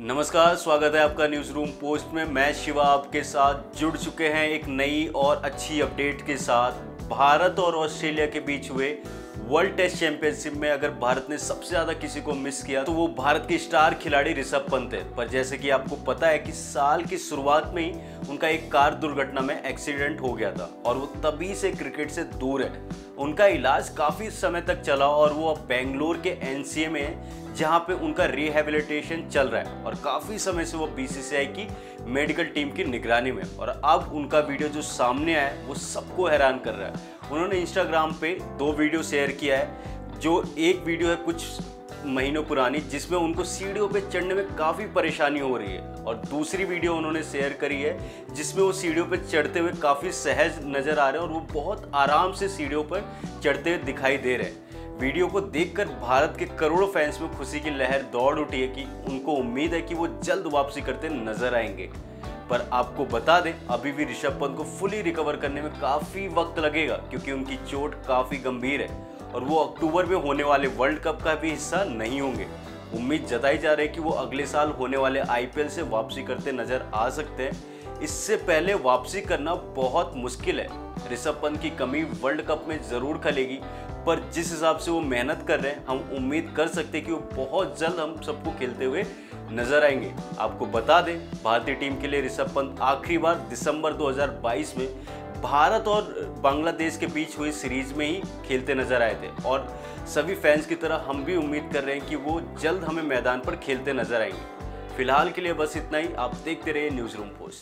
नमस्कार, स्वागत है आपका न्यूज़ रूम पोस्ट में। मैं शिवा आपके साथ जुड़ चुके हैं एक नई और अच्छी अपडेट के साथ। भारत और ऑस्ट्रेलिया के बीच हुए वर्ल्ड टेस्ट चैंपियनशिप में अगर भारत ने सबसे ज़्यादा किसी को मिस किया तो वो भारत के स्टार खिलाड़ी ऋषभ पंत है। पर जैसे कि आपको पता है कि साल की शुरुआत में ही उनका एक कार दुर्घटना में एक्सीडेंट हो गया था और वो तभी से क्रिकेट से दूर है। उनका इलाज काफ़ी समय तक चला और वो अब बेंगलोर के एनसीए में जहाँ पे उनका रिहेबिलिटेशन चल रहा है। और काफ़ी समय से वो बीसीसीआई की मेडिकल टीम की निगरानी में और अब उनका वीडियो जो सामने आया वो सबको हैरान कर रहा है। उन्होंने इंस्टाग्राम पे दो वीडियो शेयर किया है, जो एक वीडियो है कुछ महीनों पुरानी, जिसमें उनको सीढ़ियों पे चढ़ने में काफ़ी परेशानी हो रही है। और दूसरी वीडियो उन्होंने शेयर करी है, जिसमें वो सीढ़ियों पे चढ़ते हुए काफ़ी सहज नज़र आ रहे हैं और वो बहुत आराम से सीढ़ियों पर चढ़ते हुए दिखाई दे रहे हैं। वीडियो को देखकर भारत के करोड़ों फैंस में खुशी की लहर दौड़ उठी है कि उनको उम्मीद है कि वो जल्द वापसी करते नज़र आएँगे। पर आपको बता दें, अभी भी ऋषभ पंत को फुली रिकवर करने में काफ़ी वक्त लगेगा, क्योंकि उनकी चोट काफ़ी गंभीर है। और वो अक्टूबर में होने वाले वर्ल्ड कप का भी हिस्सा नहीं होंगे। उम्मीद जताई जा रही है कि वो अगले साल होने वाले आईपीएल से वापसी करते नज़र आ सकते हैं। इससे पहले वापसी करना बहुत मुश्किल है। ऋषभ पंत की कमी वर्ल्ड कप में ज़रूर खलेगी, पर जिस हिसाब से वो मेहनत कर रहे हैं, हम उम्मीद कर सकते हैं कि वो बहुत जल्द हम सबको खेलते हुए नज़र आएँगे। आपको बता दें, भारतीय टीम के लिए ऋषभ पंत आखिरी बार दिसंबर 2022 में भारत और बांग्लादेश के बीच हुई सीरीज़ में ही खेलते नज़र आए थे। और सभी फैंस की तरह हम भी उम्मीद कर रहे हैं कि वो जल्द हमें मैदान पर खेलते नज़र आएँगे। फ़िलहाल के लिए बस इतना ही। आप देखते रहिए न्यूज़ रूम पोस्ट